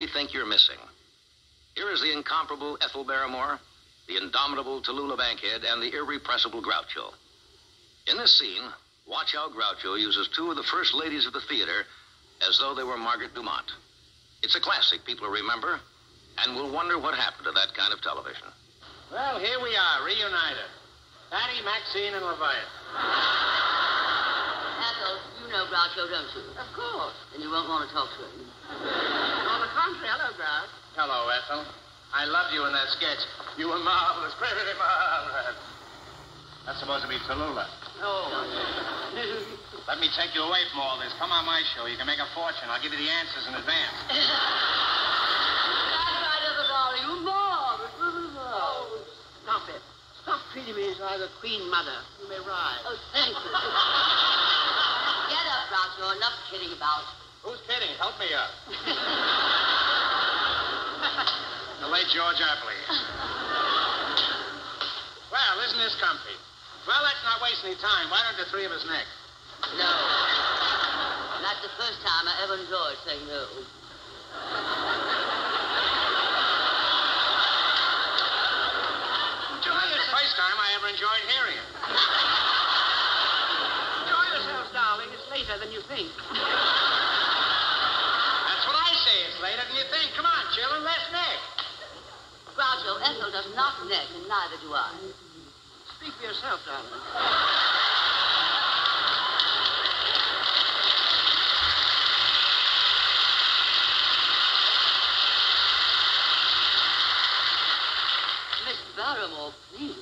you think you're missing. Here is the incomparable Ethel Barrymore, the indomitable Tallulah Bankhead, and the irrepressible Groucho. In this scene, watch how Groucho uses two of the first ladies of the theater as though they were Margaret Dumont. It's a classic people will remember, and will wonder what happened to that kind of television. Well, here we are, reunited. Patty, Maxine, and Leviathan. Ethel, you know Groucho, don't you? Of course. Then you won't want to talk to him. On the contrary, hello, Grouch. Hello, Ethel. I loved you in that sketch. You were marvelous, pretty marvelous. That's supposed to be Tallulah. Oh. Let me take you away from all this. Come on my show. You can make a fortune. I'll give you the answers in advance. That's right, Ethel, darling. You marvelous. Oh, stop it. Stop treating me as I like a queen mother. You may rise. Oh, thank you. Get up, Groucho. Enough kidding about. Who's kidding? Help me up. the late George Apley. Well, isn't this comfy? Well, let's not waste any time. Why don't the three of us neck? No. That's the first time I ever enjoyed saying no. That's the first time I ever enjoyed hearing it. Enjoy yourselves, darling. It's later than you think. That's what I say. It's later than you think. Come on, children, let's neck. Groucho, Ethel does not neck, and neither do I. Speak for yourself, darling. Miss Barrymore, please.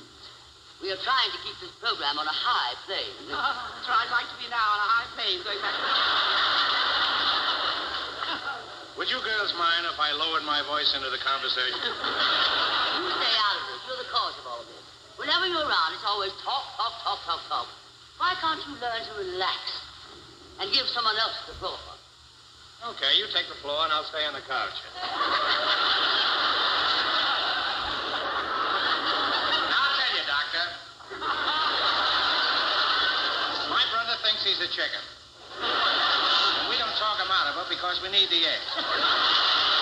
We are trying to keep this program on a high plane. Oh, that's right. I'd like to be now on a high plane going back to... Would you girls mind if I lowered my voice into the conversation? You stay out of this. You're the cause of all this. Whenever you're around, it's always talk, talk, talk, talk, talk. Why can't you learn to relax and give someone else the floor? Okay, you take the floor and I'll stay on the couch. Now, I'll tell you, Doctor. My brother thinks he's a chicken. And we don't talk him out of it because we need the eggs.